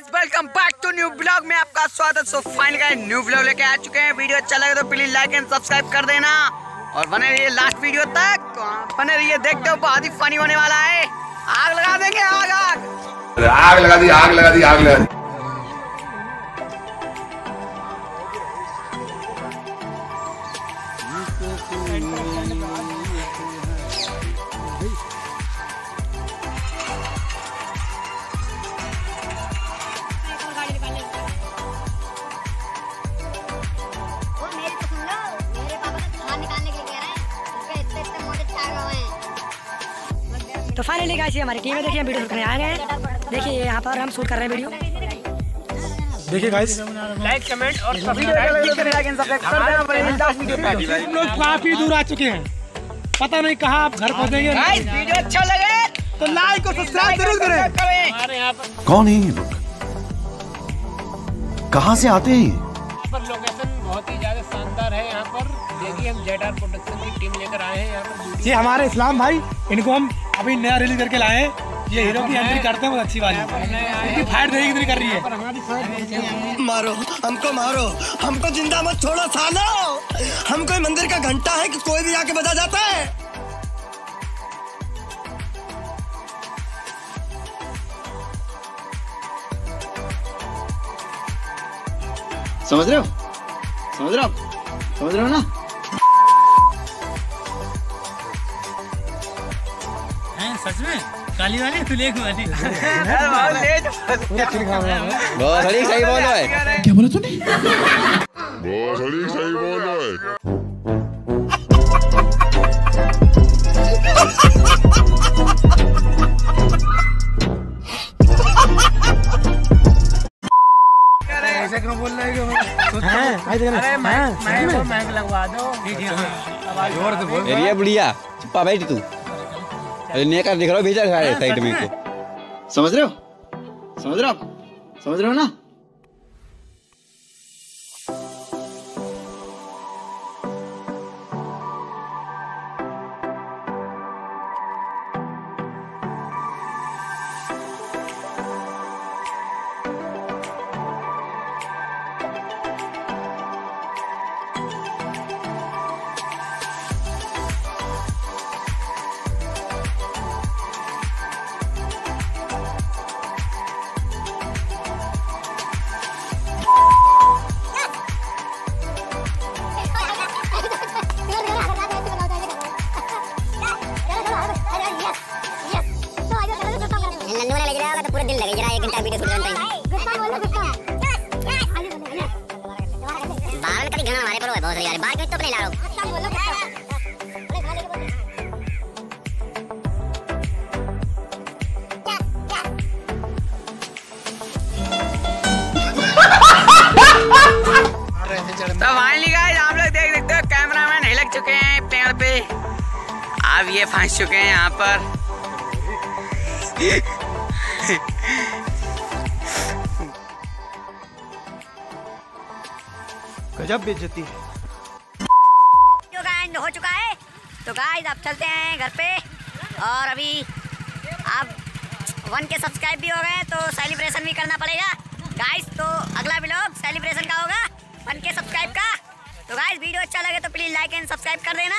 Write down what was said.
Guys welcome back to new blog में आपका स्वागत सो फाइनल का न्यू ब्लॉग लेके आ चुके हैं। वीडियो अच्छा लगे तो प्लीज़ लाइक एंड सब्सक्राइब कर देना। और बने रहिए लास्ट वीडियो तक। बने रहिए देखते हो बहुत ही फनी होने वाला है। आग लगा देंगे आग आग। आग लगा दी आग लगा दी आग लगा दी। वो तो फाइनली गाइस ये हमारी टीम है देखिए हम वीडियो शूट करने आ गए हैं। देखिए यहाँ पर हम शूट कर रहे हैं वीडियो देखिए गाइस लाइक कमेंट और लाइक एंड सब्सक्राइब कर देना बने लास्ट वीडियो पे हम लोग काफ़ी दूर आ चुके हैं। पता नहीं कहाँ आप घर पहुँचेंगे। गाइस वीडियो अच्छा लगे। तो लाइक और सब्सक्राइब ज़रूर करें। करें। कौन है ये लोग? कहाँ से आते हैं देखिए हम जेड आर प्रोडक्शन की टीम लेकर आए हैं यहाँ पर। ये हमारे इस्लाम भाई इनको हम अभी नया रिलीज़ करके लाए हैं। ये हीरो की एंट्री करते हैं बहुत अच्छी वाली इनकी फाइट देखिए कितनी कर रही है। मारो हमको मारो हमको ज़िंदा मत छोड़ो सालो। हम कोई मंदिर का घंटा है कि कोई भी आके बजा जाता है? समझ रहे हो? समझ रहे हो समझ रहे हो ना? सच में? काली वाली ब्लैक वाली? बहुत सही सही बोल रहा है। क्या बोला तूने? सही बोल रहा है? हैं देखना अरे मैं वो में? लगवा दो। एरिया बुढ़िया। चुप्पा बैठ तू। अरे नेकर दिख रहा हो भीतर खड़े साइड में को समझ रहे हो? समझ रहे हो समझ रहे हो ना? पूरा दिन लगेगा एक घंटा वीडियो शूट करने में बाहर कभी घना हमारे पर है बहुत यार। बाहर क्यों तो अपने ला लो तो फाइनली गाइस आप लोग देख सकते हो कैमरामैन हिलक चुके हैं पेड़ पे। अब ये फंस चुके हैं यहाँ पर। गजब बेइज्जती है। हो चुका है। तो गाइस अब चलते हैं घर पे। और अभी आप वन के सब्सक्राइब भी हो गए तो सेलिब्रेशन भी करना पड़ेगा। गाइस तो अगला व्लॉग सेलिब्रेशन का होगा, वन के सब्सक्राइब का। तो गाइस वीडियो अच्छा लगे तो प्लीज़ लाइक एंड सब्सक्राइब कर देना।